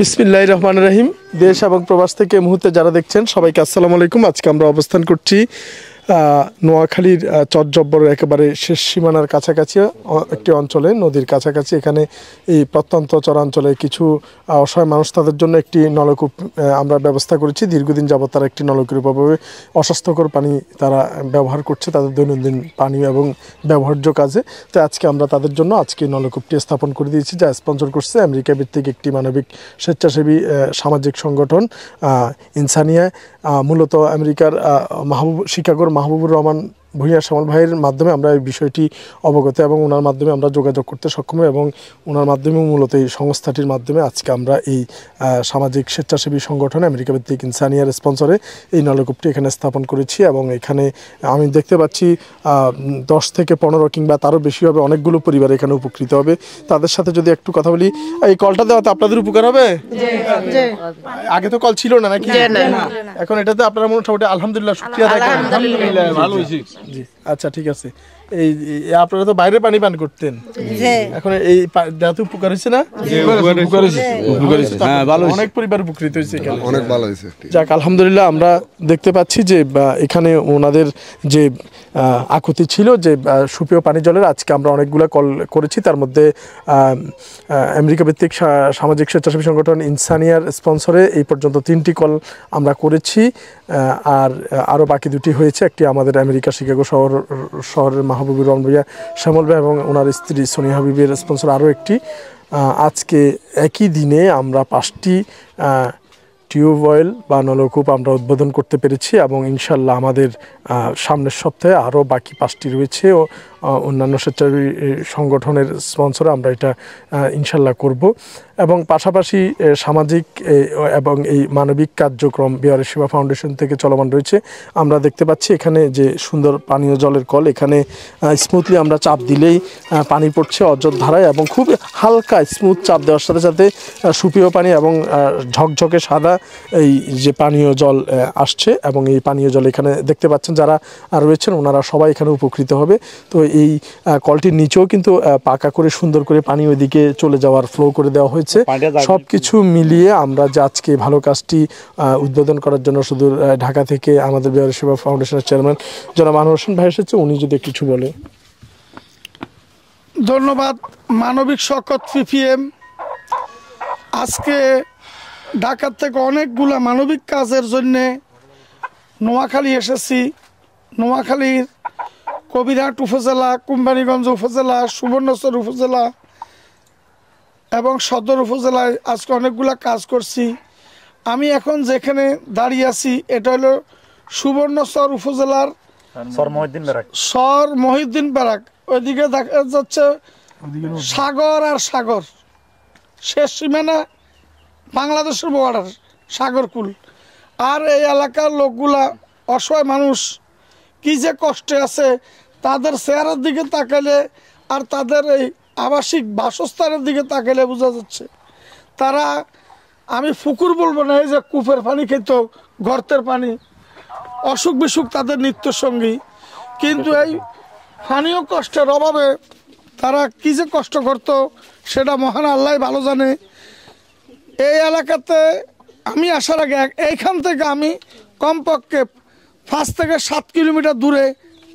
বিসমিল্লাহ রহমান রহিম। দেশ এবং প্রবাস থেকে মুহূর্তে যারা দেখছেন সবাইকে আসসালামু আলাইকুম। আজকে আমরা অবস্থান করছি নোয়াখালীর চটজব্বরের একেবারে শেষ সীমানার কাছাকাছি একটি অঞ্চলে, নদীর কাছাকাছি। এখানে এই প্রত্যন্ত চরাঞ্চলে কিছু অসহায় মানুষ তাদের জন্য একটি নলকূপ আমরা ব্যবস্থা করেছি। দীর্ঘদিন যাবত তারা একটি নলকূপের অভাবে অস্বাস্থ্যকর পানি তারা ব্যবহার করছে, তাদের দৈনন্দিন পানীয় এবং ব্যবহার্য কাজে। তো আজকে আমরা তাদের জন্য আজকে নলকূপটি স্থাপন করে দিয়েছি, যা স্পন্সর করছে আমেরিকা ভিত্তিক একটি মানবিক স্বেচ্ছাসেবী সামাজিক সংগঠন ইনসানিয়া। মূলত আমেরিকার মাহবুব শিকাগোর মাহবুবুর রহমান ভূঁইয়া শ্যামল ভাইয়ের মাধ্যমে আমরা এই বিষয়টি অবগত এবং ওনার মাধ্যমে আমরা যোগাযোগ করতে সক্ষম এবং ওনার মাধ্যমে মূলত এই সংস্থাটির মাধ্যমে আজকে আমরা এই সামাজিক স্বেচ্ছাসেবী সংগঠন আমেরিকা ভিত্তিক ইনসানিয়ার স্পন্সরে এই নলকূপটি এখানে স্থাপন করেছি এবং এখানে আমি দেখতে পাচ্ছি দশ থেকে পনেরো কিংবা তারও বেশি হবে অনেকগুলো পরিবার এখানে উপকৃত হবে। তাদের সাথে যদি একটু কথা বলি এই কলটা দেওয়াতে আপনাদের উপকার হবে? আগে তো কল ছিল না নাকি? এখন এটাতে আপনারা মোটামুটি আলহামদুলিল্লাহ শুক্রিয়া ভালো হয়েছে। জি। আচ্ছা ঠিক আছে। এই আপনারা তো বাইরে পানি পান করতেন। এখন এই পা- উপকার হয়েছে না? হ্যাঁ অনেক পরিবার উপকৃত হয়েছে অনেক ভালো হয়েছে যাক আলহামদুলিল্লাহ আমরা দেখতে পাচ্ছি যে এখানে ওনাদের যে আকুতি ছিল যে সুপেয় পানি জলের আজকে আমরা অনেকগুলো কল করেছি। তার মধ্যে আমেরিকা ভিত্তিক সা- সামাজিক স্বেচ্ছাসেবী সংগঠন ইনসানিয়ার স্পন্সরে এই পর্যন্ত তিনটি কল আমরা করেছি। আর আরও বাকি দুটি হয়েছে। একটি আমাদের আমেরিকা শিকাগো শহর শহরের মাহবুবুর রহমান ভাইয়া শ্যামল ভাই এবং ওনার স্ত্রী সোনিয়া হাবিবের স্পন্সর আরও একটি। আজকে একই দিনে আমরা পাঁচটি টিউবওয়েল বা নলকূপ আমরা উদ্বোধন করতে পেরেছি এবং ইনশাল্লাহ আমাদের সামনের সপ্তাহে আরও বাকি পাঁচটি রয়েছে ও অন্যান্য স্বেচ্ছাসেবী সংগঠনের স্পন্সরে আমরা এটা ইনশাল্লাহ করব। এবং পাশাপাশি সামাজিক এবং এই মানবিক কার্যক্রম বিহারের সেবা ফাউন্ডেশন থেকে চলমান রয়েছে। আমরা দেখতে পাচ্ছি এখানে যে সুন্দর পানীয় জলের কল, এখানে স্মুথলি আমরা চাপ দিলেই পানি পড়ছে অজর ধারায় এবং খুব হালকা স্মুথ চাপ দেওয়ার সাথে সাথে সুপেয় পানি এবং ঝকঝকে সাদা এই যে পানীয় জল আসছে এবং এই পানীয় জল এখানে দেখতে পাচ্ছেন যারা রয়েছেন ওনারা সবাই এখানে উপকৃত হবে। তো এই কলটির নিচেও কিন্তু পাকা করে সুন্দর করে পানি ওইদিকে চলে যাওয়ার ফ্লো করে দেওয়া হয়েছে। সব কিছু মিলিয়ে আমরা যে আজকে ভালো কাজটি উদ্বোধন করার জন্য শুধু ঢাকা থেকে আমাদের বিহার সেবা ফাউন্ডেশনের চেয়ারম্যান জনাব আনোয়ার হোসেন ভাই এসেছে উনি যদি কিছু বলে ধন্যবাদ মানবিক শকত পিপিএম আজকে ঢাকার থেকে অনেকগুলা মানবিক কাজের জন্যে নোয়াখালী এসেছি। নোয়াখালীর কবিরহাট উপজেলা কোম্পানিগঞ্জ উপজেলা সুবর্ণচর উপজেলা এবং সদর উপজেলায় আজকে অনেকগুলা কাজ করছি। আমি এখন যেখানে দাঁড়িয়ে আছি এটা হলো সুবর্ণচর উপজেলার সর মহিউদ্দিন ব্যারাক। ওইদিকে দেখা যাচ্ছে সাগর আর সাগর। শেষ সীমানা বাংলাদেশের বর্ডার সাগরকুল। আর এই এলাকার লোকগুলা অসহায় মানুষ, কি যে কষ্টে আছে, তাদের চেহারার দিকে তাকালে আর তাদের এই আবাসিক বাসস্থানের দিকে তাকালে বোঝা যাচ্ছে। তারা, আমি ফুকুর বলব না, এই যে কূপের পানি খেত, গর্তের পানি, অসুখ বিসুখ তাদের নিত্য সঙ্গী কিন্তু এই স্থানীয় কষ্টের অভাবে তারা কি যে কষ্ট করত, সেটা মহান আল্লাহ ভালো জানে। এই এলাকাতে আমি আসার আগে এইখান থেকে আমি কমপক্ষে পাঁচ থেকে সাত কিলোমিটার দূরে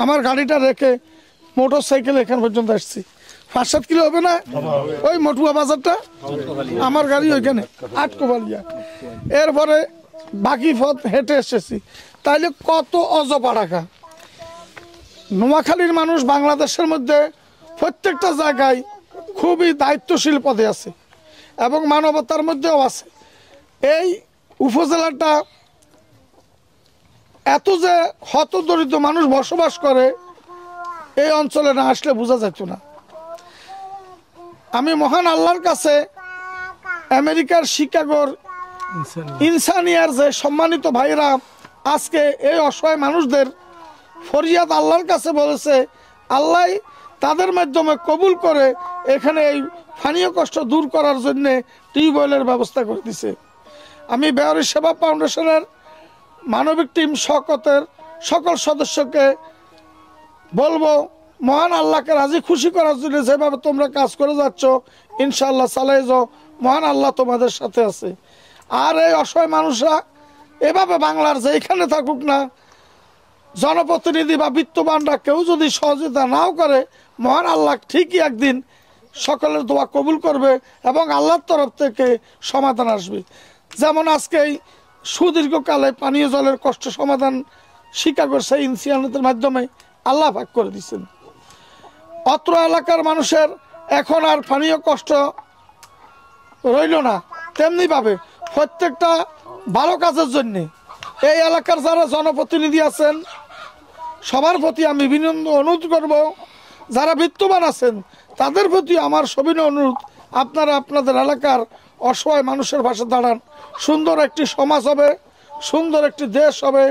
আমার গাড়িটা রেখে মোটর সাইকেল এখান পর্যন্ত আসছি। পাঁচ সাত কিলো হবে না? ওই মটুয়া বাজারটা? আমার গাড়ি ওইখানে আটকোবালিয়া এরপরে বাকি পথ হেঁটে এসেছি। তাইলে কত অজপা টাকা নোয়াখালীর মানুষ বাংলাদেশের মধ্যে প্রত্যেকটা জায়গায় খুবই দায়িত্বশীল পদে আছে। এবং মানবতার মধ্যেও আছে। এই উপজেলাটা এত যে হত দরিদ্র মানুষ বসবাস করে এই অঞ্চলে না আসলে বোঝা যেত না। আমি মহান আল্লাহর কাছে আমেরিকার শিকাগোর ইনসানিয়ার যে সম্মানিত ভাইরা আজকে এই অসহায় মানুষদের ফরিয়াদ আল্লাহর কাছে বলেছে আল্লাহ তাদের মাধ্যমে কবুল করে এখানে এই স্থানীয় কষ্ট দূর করার জন্যে টিউবওয়েলের ব্যবস্থা করে দিছে। আমি বেয়ারি সেবা ফাউন্ডেশনের মানবিক টিম শকতের সকল সদস্যকে বলব, মহান আল্লাহকে রাজি খুশি করার জন্য যেভাবে তোমরা কাজ করে যাচ্ছ ইনশাল্লাহ চালাই যাও। মহান আল্লাহ তোমাদের সাথে আছে। আর এই অসহায় মানুষরা এভাবে বাংলার যে যেখানে থাকুক না, জনপ্রতিনিধি বা বিত্তবানরা কেউ যদি সহযোগিতা নাও করে, মহান আল্লাহ ঠিকই একদিন সকলের দোয়া কবুল করবে এবং আল্লাহর তরফ থেকে সমাধান আসবে। যেমন আজকে এই সুদীর্ঘকালে পানীয় জলের কষ্ট সমাধান স্বীকার করছে ইনসিয়ানতের মাধ্যমে আল্লাহ ভাগ করে দিচ্ছেন অত্র এলাকার মানুষের এখন আর পানীয় কষ্ট রইল না, তেমনিভাবে প্রত্যেকটা ভালো কাজের জন্যে এই এলাকার যারা জনপ্রতিনিধি আছেন, সবার প্রতি আমি বিনম্র অনুরোধ করব, যারা বিত্তবান আছেন তাদের প্রতি আমার সবিনয় অনুরোধ, আপনারা আপনাদের এলাকার অসহায় মানুষের পাশে দাঁড়ান। সুন্দর একটি সমাজ হবে, সুন্দর একটি দেশ হবে,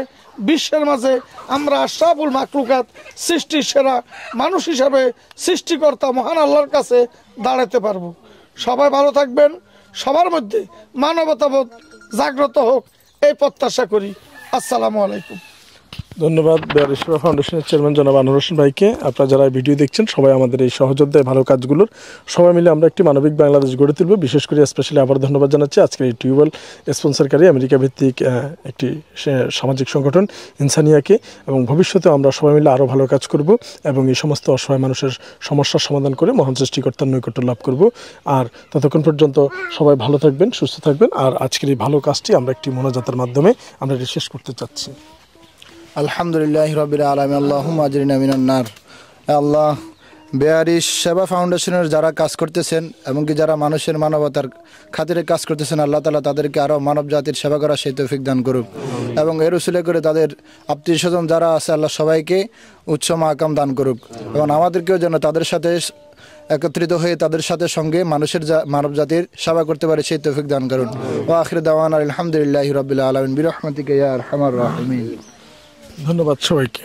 বিশ্বের মাঝে আমরা আশরাফুল মাকলুকাত সৃষ্টির সেরা মানুষ হিসাবে সৃষ্টিকর্তা মহান আল্লাহর কাছে দাঁড়াতে পারব। সবাই ভালো থাকবেন, সবার মধ্যে মানবতাবোধ জাগ্রত হোক, এই প্রত্যাশা করি। আসসালামু আলাইকুম। ধন্যবাদ বেয়ার ফাউন্ডেশনের চেয়ারম্যান জনাব আনোয়ার হোসেন ভাইকে। আপনারা যারা ভিডিও দেখছেন, সবাই আমাদের এই সহযোদ্ধায় ভালো কাজগুলোর সবাই মিলে আমরা একটি মানবিক বাংলাদেশ গড়ে তুলব। বিশেষ করে স্পেশালি আবার ধন্যবাদ জানাচ্ছি আজকের এই টিউবওয়েল স্পন্সরকারী আমেরিকা ভিত্তিক একটি সামাজিক সংগঠন ইনসানিয়াকে এবং ভবিষ্যতে আমরা সবাই মিলে আরও ভালো কাজ করব এবং এই সমস্ত অসহায় মানুষের সমস্যার সমাধান করে মহান সৃষ্টিকর্তার নৈকট্য লাভ করব। আর ততক্ষণ পর্যন্ত সবাই ভালো থাকবেন, সুস্থ থাকবেন। আর আজকের এই ভালো কাজটি আমরা একটি মোনাজাতের মাধ্যমে আমরা শেষ করতে চাচ্ছি। আলহামদুলিল্লাহ রবিল আলম আল্লাহম আজরিন আমিনান্নার আল্লাহ বেয়ারিশ সেবা ফাউন্ডেশনের যারা কাজ করতেছেন এমনকি যারা মানুষের মানবতার খাতিরে কাজ করতেছেন, আল্লাহ তালা তাদেরকে আরও মানব জাতির সেবা করার সেই তৌফিক দান করুক। এবং এর উসুলে করে তাদের আত্মীয় স্বজন যারা আছে, আল্লাহ সবাইকে উচ্চ মাকাম দান করুক। এবং আমাদেরকেও যেন তাদের সাথে একত্রিত হয়ে তাদের সাথে সঙ্গে মানুষের মানব জাতির সেবা করতে পারে সেই তৌফিক দান করুন। ও আখির দাওয়ান আলহামদুলিল্লাহ রবিল আলমিন, বিরহমতিকে ইয়ার হামার রাহমিন। ধন্যবাদ সবাইকে।